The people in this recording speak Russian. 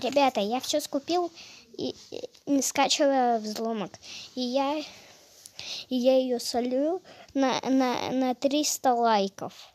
Ребята, я все скупил и, и скачивая взломок. И я, и я ее солю на, на, на 300 лайков.